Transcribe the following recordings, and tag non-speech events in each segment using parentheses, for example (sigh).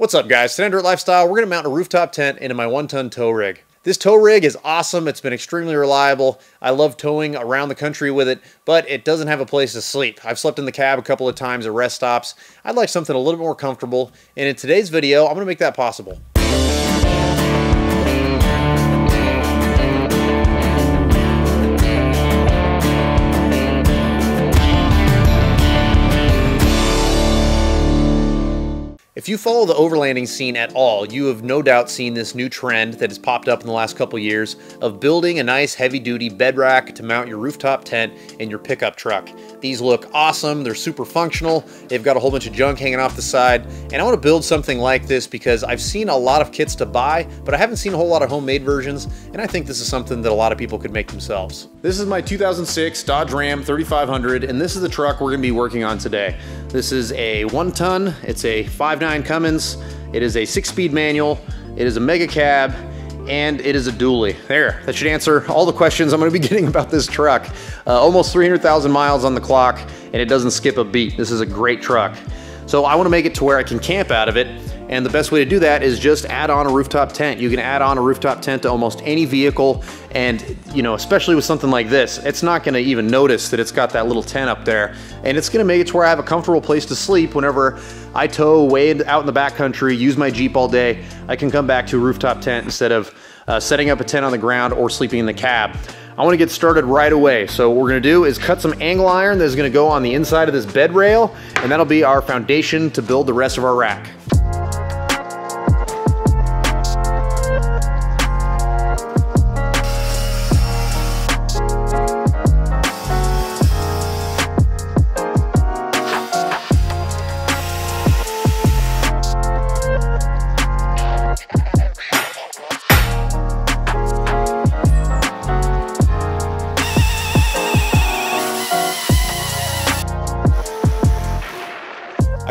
What's up guys, on Lifestyle, we're to mount a rooftop tent into my one-ton tow rig. This tow rig is awesome, it's been extremely reliable, I love towing around the country with it, but it doesn't have a place to sleep. I've slept in the cab a couple of times at rest stops. I'd like something a little bit more comfortable, and in today's video, I'm to make that possible. If you follow the overlanding scene at all, you have no doubt seen this new trend that has popped up in the last couple years of building a nice heavy-duty bed rack to mount your rooftop tent in your pickup truck. These look awesome, they're super functional, they've got a whole bunch of junk hanging off the side, and I want to build something like this because I've seen a lot of kits to buy, but I haven't seen a whole lot of homemade versions, and I think this is something that a lot of people could make themselves. This is my 2006 Dodge Ram 3500, and this is the truck we're going to be working on today. This is a one ton, it's a 5.9 Cummins, it is a six speed manual, it is a mega cab, and it is a dually. There, that should answer all the questions I'm gonna be (laughs) getting about this truck. Uh, almost 300,000 miles on the clock, and it doesn't skip a beat. This is a great truck. So I wanna make it to where I can camp out of it, and the best way to do that is just add on a rooftop tent. You can add on a rooftop tent to almost any vehicle. And, you know, especially with something like this, it's not gonna even notice that it's got that little tent up there. And it's gonna make it to where I have a comfortable place to sleep whenever I tow way out in the backcountry, use my Jeep all day. I can come back to a rooftop tent instead of uh, setting up a tent on the ground or sleeping in the cab. I wanna get started right away. So what we're gonna do is cut some angle iron that's gonna go on the inside of this bed rail, and that'll be our foundation to build the rest of our rack.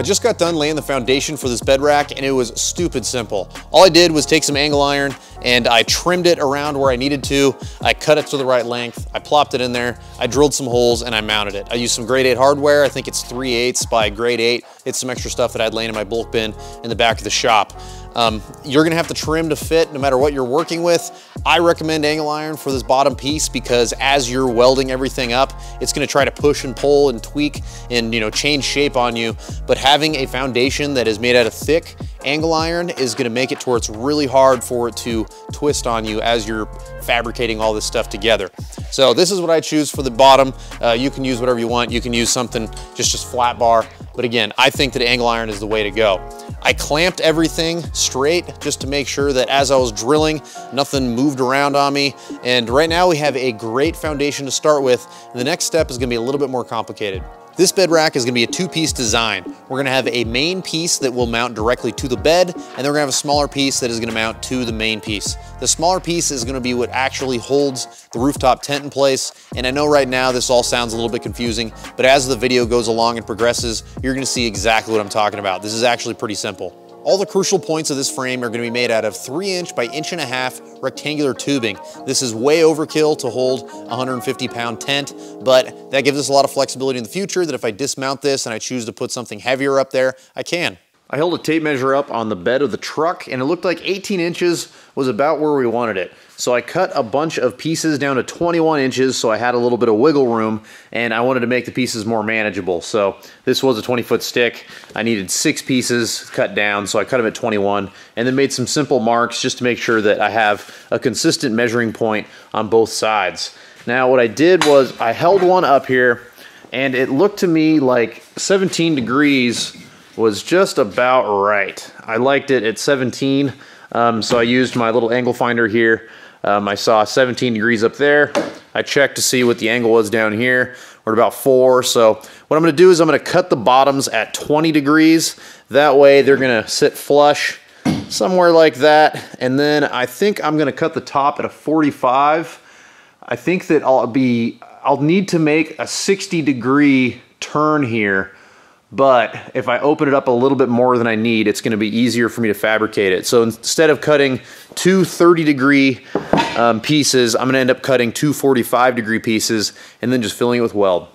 Just got done laying the foundation for this bed rack and it was stupid simple. All I did was take some angle iron and I trimmed it around where I needed to. I cut it to the right length. I plopped it in there. I drilled some holes and I mounted it. I used some grade 8 hardware. I think it's 3 eighths by grade 8. It's some extra stuff that I'd laying in my bulk bin in the back of the shop. Um, you're gonna have to trim to fit no matter what you're working with. I recommend angle iron for this bottom piece because as you're welding everything up, it's gonna try to push and pull and tweak and you know change shape on you. But having a foundation that is made out of thick angle iron is gonna make it to where it's really hard for it to twist on you as you're fabricating all this stuff together. So this is what I choose for the bottom. Uh, you can use whatever you want. You can use something just, just flat bar. But again, I think that angle iron is the way to go. I clamped everything straight just to make sure that as I was drilling, nothing moved around on me. And right now we have a great foundation to start with. The next step is gonna be a little bit more complicated. This bed rack is gonna be a two-piece design. We're gonna have a main piece that will mount directly to the bed, and then we're gonna have a smaller piece that is gonna mount to the main piece. The smaller piece is gonna be what actually holds the rooftop tent in place, and I know right now this all sounds a little bit confusing, but as the video goes along and progresses, you're gonna see exactly what I'm talking about. This is actually pretty simple. All the crucial points of this frame are gonna be made out of three inch by inch and a half rectangular tubing. This is way overkill to hold a 150 pound tent, but that gives us a lot of flexibility in the future that if I dismount this and I choose to put something heavier up there, I can. I held a tape measure up on the bed of the truck and it looked like 18 inches was about where we wanted it. So I cut a bunch of pieces down to 21 inches so I had a little bit of wiggle room and I wanted to make the pieces more manageable. So this was a 20 foot stick. I needed six pieces cut down so I cut them at 21 and then made some simple marks just to make sure that I have a consistent measuring point on both sides. Now what I did was I held one up here and it looked to me like 17 degrees was just about right. I liked it at 17 um, so I used my little angle finder here um, I saw 17 degrees up there. I checked to see what the angle was down here. We're at about four. So what I'm gonna do is I'm gonna cut the bottoms at 20 degrees. That way they're gonna sit flush somewhere like that. And then I think I'm gonna cut the top at a 45. I think that I'll be, I'll need to make a 60 degree turn here but if I open it up a little bit more than I need, it's gonna be easier for me to fabricate it. So instead of cutting two 30 degree um, pieces, I'm gonna end up cutting two 45 degree pieces and then just filling it with weld.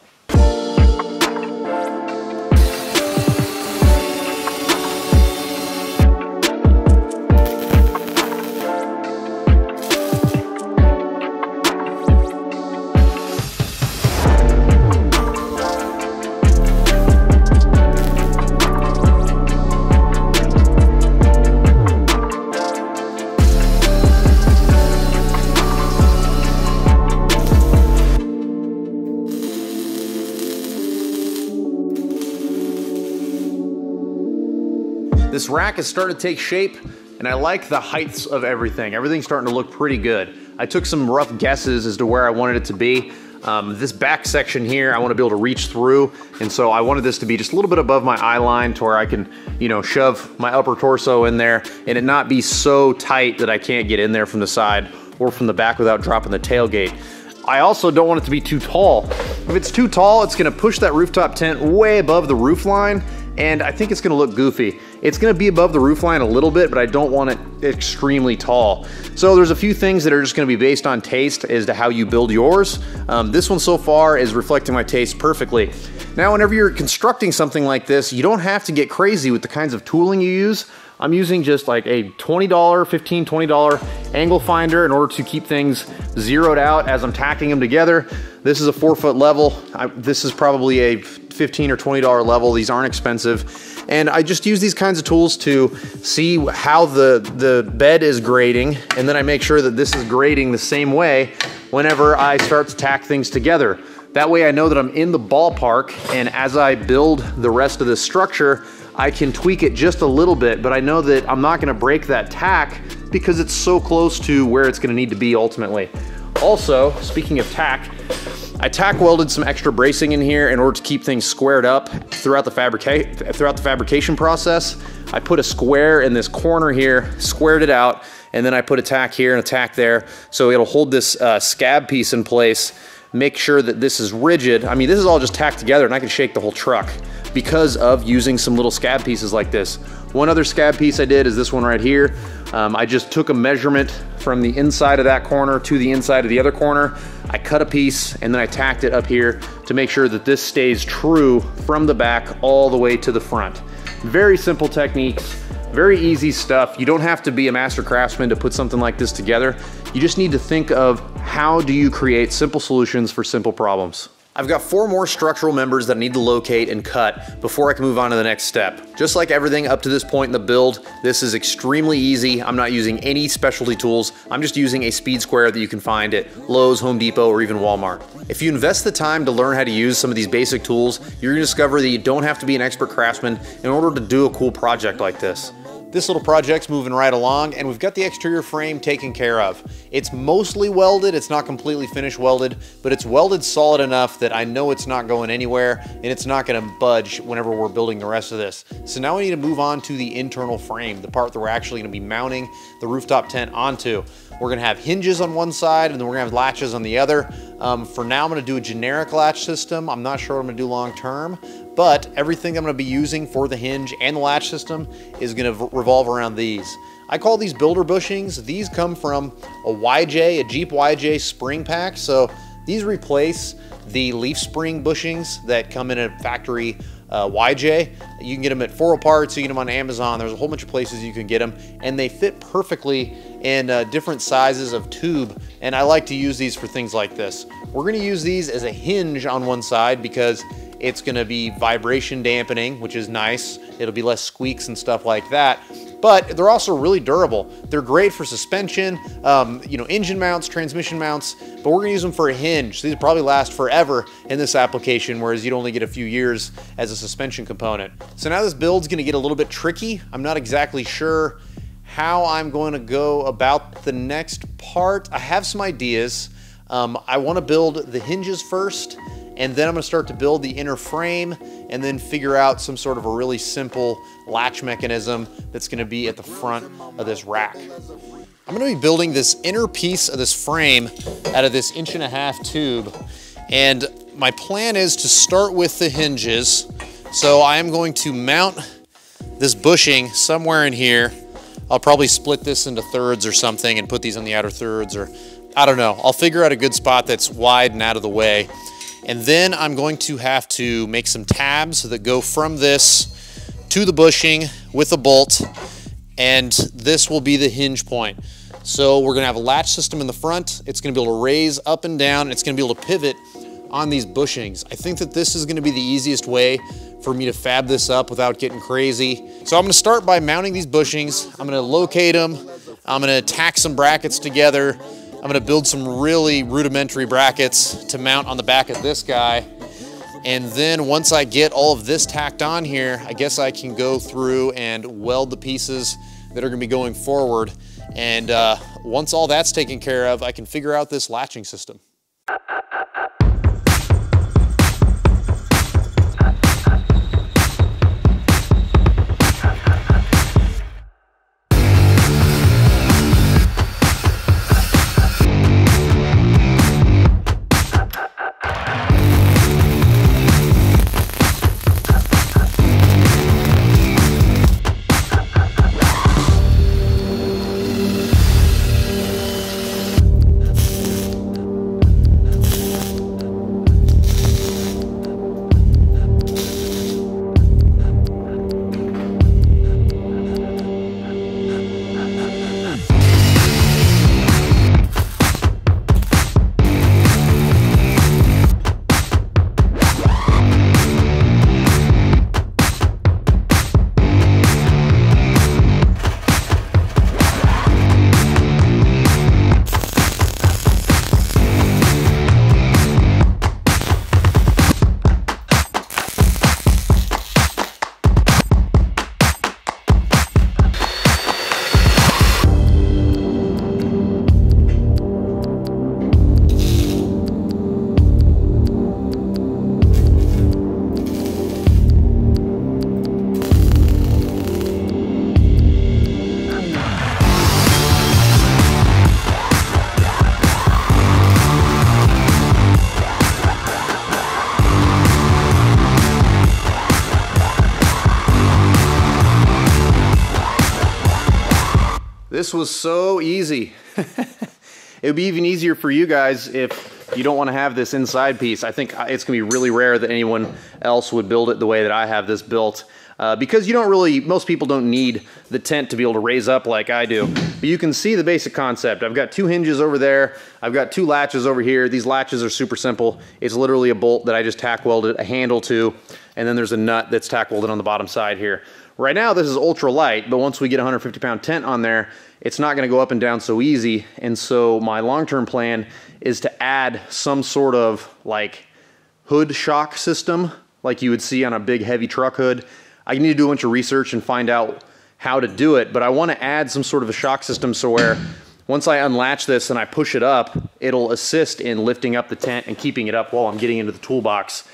This rack is starting to take shape and I like the heights of everything. Everything's starting to look pretty good. I took some rough guesses as to where I wanted it to be. Um, this back section here, I want to be able to reach through. And so I wanted this to be just a little bit above my eye line to where I can, you know, shove my upper torso in there and it not be so tight that I can't get in there from the side or from the back without dropping the tailgate. I also don't want it to be too tall. If it's too tall, it's gonna push that rooftop tent way above the roof line and I think it's gonna look goofy. It's gonna be above the roof line a little bit, but I don't want it extremely tall. So there's a few things that are just gonna be based on taste as to how you build yours. Um, this one so far is reflecting my taste perfectly. Now, whenever you're constructing something like this, you don't have to get crazy with the kinds of tooling you use. I'm using just like a $20, $15, $20 angle finder in order to keep things zeroed out as I'm tacking them together. This is a four foot level. I, this is probably a 15 or $20 level. These aren't expensive. And I just use these kinds of tools to see how the, the bed is grading. And then I make sure that this is grading the same way whenever I start to tack things together. That way I know that I'm in the ballpark and as I build the rest of this structure, I can tweak it just a little bit, but I know that I'm not gonna break that tack because it's so close to where it's gonna need to be ultimately. Also, speaking of tack, I tack welded some extra bracing in here in order to keep things squared up throughout the, fabrica throughout the fabrication process. I put a square in this corner here, squared it out, and then I put a tack here and a tack there. So it'll hold this uh, scab piece in place, make sure that this is rigid. I mean, this is all just tacked together and I can shake the whole truck because of using some little scab pieces like this. One other scab piece I did is this one right here. Um, I just took a measurement from the inside of that corner to the inside of the other corner. I cut a piece and then I tacked it up here to make sure that this stays true from the back all the way to the front. Very simple techniques, very easy stuff. You don't have to be a master craftsman to put something like this together. You just need to think of how do you create simple solutions for simple problems. I've got four more structural members that I need to locate and cut before I can move on to the next step. Just like everything up to this point in the build, this is extremely easy. I'm not using any specialty tools. I'm just using a speed square that you can find at Lowe's, Home Depot, or even Walmart. If you invest the time to learn how to use some of these basic tools, you're gonna discover that you don't have to be an expert craftsman in order to do a cool project like this. This little project's moving right along and we've got the exterior frame taken care of. It's mostly welded, it's not completely finished welded, but it's welded solid enough that I know it's not going anywhere and it's not gonna budge whenever we're building the rest of this. So now we need to move on to the internal frame, the part that we're actually gonna be mounting the rooftop tent onto. We're gonna have hinges on one side and then we're gonna have latches on the other. Um, for now, I'm gonna do a generic latch system. I'm not sure what I'm gonna do long term, but everything I'm gonna be using for the hinge and the latch system is gonna revolve around these. I call these builder bushings. These come from a YJ, a Jeep YJ spring pack. So these replace the leaf spring bushings that come in a factory uh, YJ. You can get them at 4 Wheel Parts, you can get them on Amazon. There's a whole bunch of places you can get them, and they fit perfectly in uh, different sizes of tube. And I like to use these for things like this. We're gonna use these as a hinge on one side because it's gonna be vibration dampening, which is nice. It'll be less squeaks and stuff like that. But they're also really durable. They're great for suspension, um, you know, engine mounts, transmission mounts, but we're gonna use them for a hinge. These probably last forever in this application, whereas you'd only get a few years as a suspension component. So now this build's gonna get a little bit tricky. I'm not exactly sure how I'm going to go about the next part. I have some ideas. Um, I want to build the hinges first and then I'm gonna start to build the inner frame and then figure out some sort of a really simple latch mechanism that's gonna be at the front of this rack. I'm gonna be building this inner piece of this frame out of this inch and a half tube. And my plan is to start with the hinges. So I am going to mount this bushing somewhere in here. I'll probably split this into thirds or something and put these on the outer thirds or I don't know. I'll figure out a good spot that's wide and out of the way. And then I'm going to have to make some tabs that go from this to the bushing with a bolt. And this will be the hinge point. So we're gonna have a latch system in the front. It's gonna be able to raise up and down. And it's gonna be able to pivot on these bushings. I think that this is gonna be the easiest way for me to fab this up without getting crazy. So I'm gonna start by mounting these bushings. I'm gonna locate them. I'm gonna tack some brackets together. I'm gonna build some really rudimentary brackets to mount on the back of this guy. And then once I get all of this tacked on here, I guess I can go through and weld the pieces that are gonna be going forward. And uh, once all that's taken care of, I can figure out this latching system. Was so easy. (laughs) it would be even easier for you guys if you don't want to have this inside piece. I think it's going to be really rare that anyone else would build it the way that I have this built. Uh, because you don't really, most people don't need the tent to be able to raise up like I do. But you can see the basic concept. I've got two hinges over there. I've got two latches over here. These latches are super simple. It's literally a bolt that I just tack welded a handle to. And then there's a nut that's tack welded on the bottom side here. Right now, this is ultra light, but once we get a 150 pound tent on there, it's not gonna go up and down so easy. And so my long-term plan is to add some sort of like hood shock system like you would see on a big heavy truck hood. I need to do a bunch of research and find out how to do it, but I wanna add some sort of a shock system so where once I unlatch this and I push it up, it'll assist in lifting up the tent and keeping it up while I'm getting into the toolbox.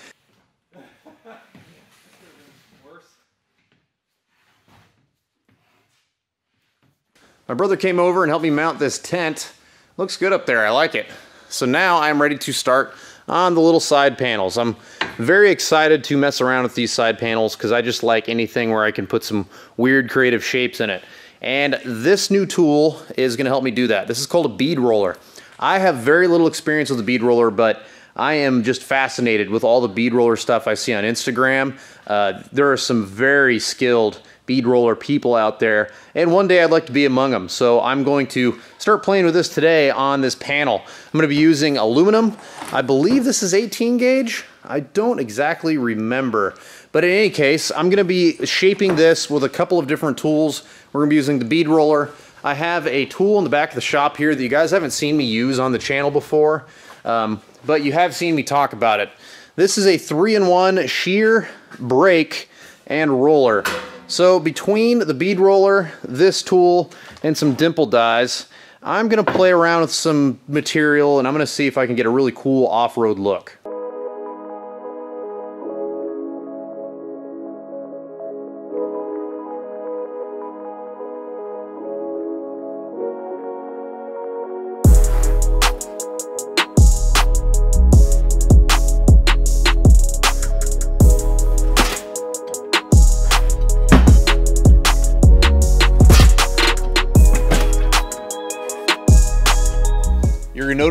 My brother came over and helped me mount this tent. Looks good up there, I like it. So now I'm ready to start on the little side panels. I'm very excited to mess around with these side panels because I just like anything where I can put some weird creative shapes in it. And this new tool is gonna help me do that. This is called a bead roller. I have very little experience with the bead roller, but I am just fascinated with all the bead roller stuff I see on Instagram. Uh, there are some very skilled bead roller people out there. And one day I'd like to be among them. So I'm going to start playing with this today on this panel. I'm going to be using aluminum. I believe this is 18 gauge. I don't exactly remember. But in any case, I'm going to be shaping this with a couple of different tools. We're going to be using the bead roller. I have a tool in the back of the shop here that you guys haven't seen me use on the channel before, um, but you have seen me talk about it. This is a three-in-one shear, brake, and roller. So between the bead roller, this tool, and some dimple dies, I'm gonna play around with some material and I'm gonna see if I can get a really cool off-road look.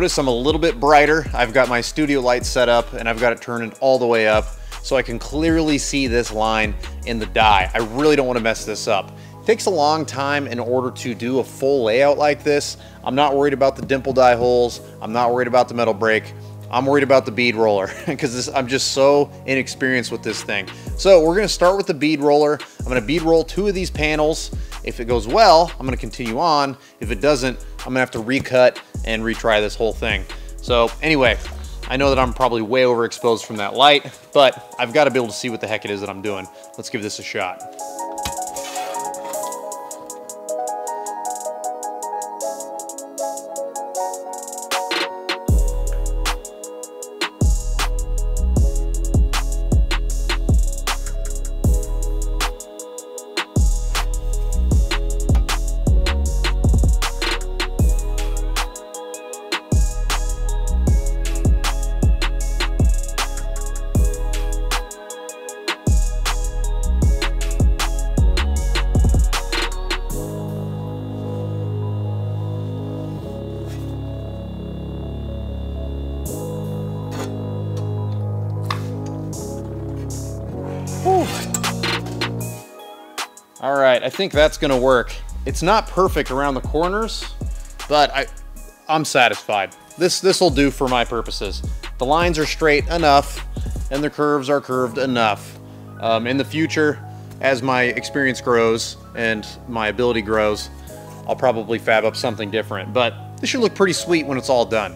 Notice I'm a little bit brighter. I've got my studio light set up and I've got it turned all the way up so I can clearly see this line in the die. I really don't want to mess this up. It takes a long time in order to do a full layout like this. I'm not worried about the dimple die holes. I'm not worried about the metal brake. I'm worried about the bead roller (laughs) because I'm just so inexperienced with this thing. So we're gonna start with the bead roller. I'm gonna bead roll two of these panels. If it goes well, I'm gonna continue on. If it doesn't, I'm gonna have to recut and retry this whole thing. So anyway, I know that I'm probably way overexposed from that light, but I've got to be able to see what the heck it is that I'm doing. Let's give this a shot. Think that's gonna work. It's not perfect around the corners, but I, I'm satisfied. This this will do for my purposes. The lines are straight enough, and the curves are curved enough. Um, in the future, as my experience grows and my ability grows, I'll probably fab up something different, but this should look pretty sweet when it's all done.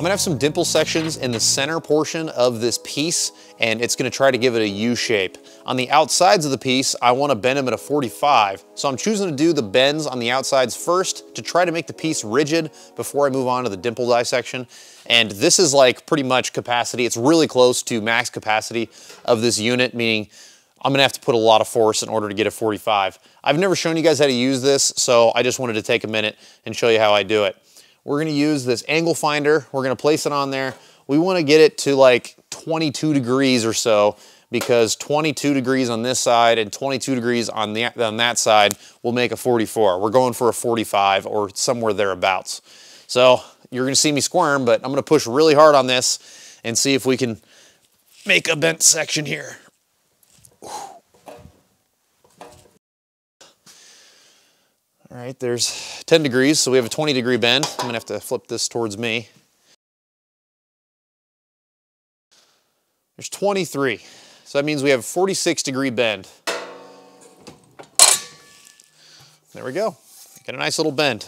I'm gonna have some dimple sections in the center portion of this piece, and it's gonna try to give it a U shape. On the outsides of the piece, I wanna bend them at a 45. So I'm choosing to do the bends on the outsides first to try to make the piece rigid before I move on to the dimple die section. And this is like pretty much capacity. It's really close to max capacity of this unit, meaning I'm gonna have to put a lot of force in order to get a 45. I've never shown you guys how to use this, so I just wanted to take a minute and show you how I do it. We're gonna use this angle finder. We're gonna place it on there. We wanna get it to like 22 degrees or so because 22 degrees on this side and 22 degrees on, the, on that side will make a 44. We're going for a 45 or somewhere thereabouts. So you're gonna see me squirm, but I'm gonna push really hard on this and see if we can make a bent section here. All right, there's 10 degrees, so we have a 20 degree bend. I'm gonna have to flip this towards me. There's 23, so that means we have a 46 degree bend. There we go, got a nice little bend.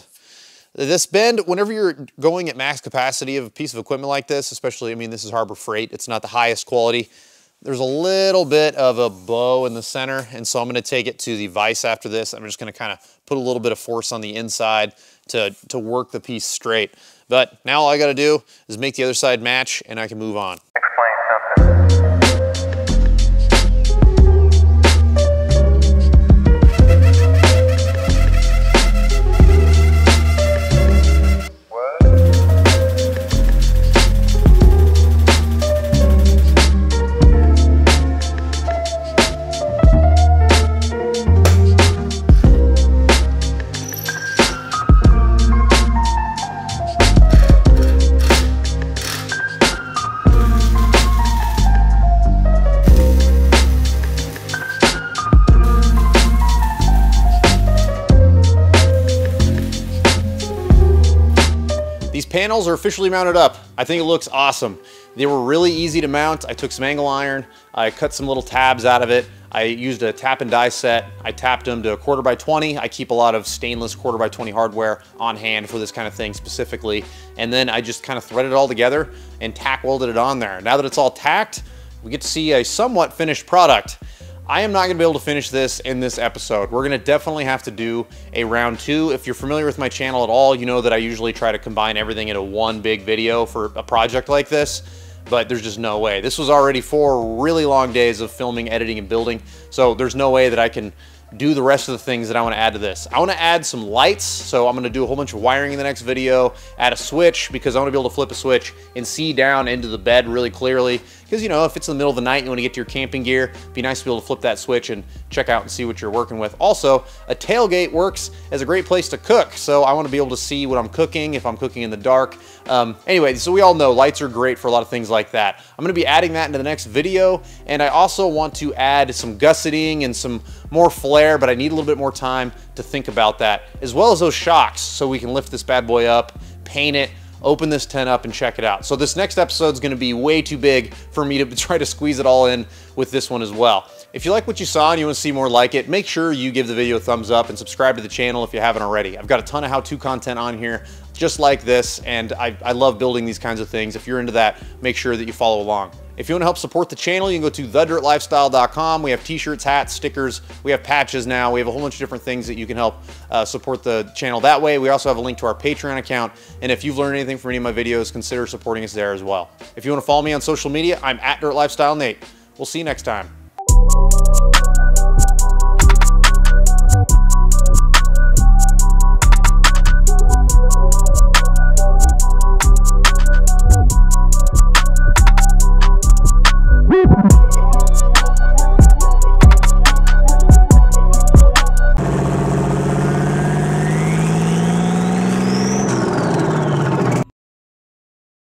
This bend, whenever you're going at max capacity of a piece of equipment like this, especially, I mean, this is Harbor Freight, it's not the highest quality, there's a little bit of a bow in the center, and so I'm gonna take it to the vise after this. I'm just gonna kind of put a little bit of force on the inside to, to work the piece straight. But now all I gotta do is make the other side match and I can move on. Panels are officially mounted up. I think it looks awesome. They were really easy to mount. I took some angle iron, I cut some little tabs out of it. I used a tap and die set. I tapped them to a quarter by 20. I keep a lot of stainless quarter by 20 hardware on hand for this kind of thing specifically. And then I just kind of threaded it all together and tack welded it on there. Now that it's all tacked, we get to see a somewhat finished product. I am not gonna be able to finish this in this episode. We're gonna definitely have to do a round two. If you're familiar with my channel at all, you know that I usually try to combine everything into one big video for a project like this, but there's just no way. This was already four really long days of filming, editing, and building, so there's no way that I can do the rest of the things that I wanna add to this. I wanna add some lights, so I'm gonna do a whole bunch of wiring in the next video, add a switch, because I wanna be able to flip a switch and see down into the bed really clearly. Because, you know, if it's in the middle of the night and you wanna get to your camping gear, be nice to be able to flip that switch and check out and see what you're working with. Also, a tailgate works as a great place to cook, so I wanna be able to see what I'm cooking, if I'm cooking in the dark. Um, anyway, so we all know lights are great for a lot of things like that. I'm gonna be adding that into the next video, and I also want to add some gusseting and some more flare, but I need a little bit more time to think about that, as well as those shocks so we can lift this bad boy up, paint it, open this tent up and check it out. So this next episode is gonna be way too big for me to (laughs) try to squeeze it all in with this one as well. If you like what you saw and you want to see more like it, make sure you give the video a thumbs up and subscribe to the channel if you haven't already. I've got a ton of how-to content on here just like this, and I, I love building these kinds of things. If you're into that, make sure that you follow along. If you want to help support the channel, you can go to thedirtlifestyle.com. We have t-shirts, hats, stickers. We have patches now. We have a whole bunch of different things that you can help uh, support the channel that way. We also have a link to our Patreon account. And if you've learned anything from any of my videos, consider supporting us there as well. If you want to follow me on social media, I'm at Dirt Lifestyle Nate. We'll see you next time.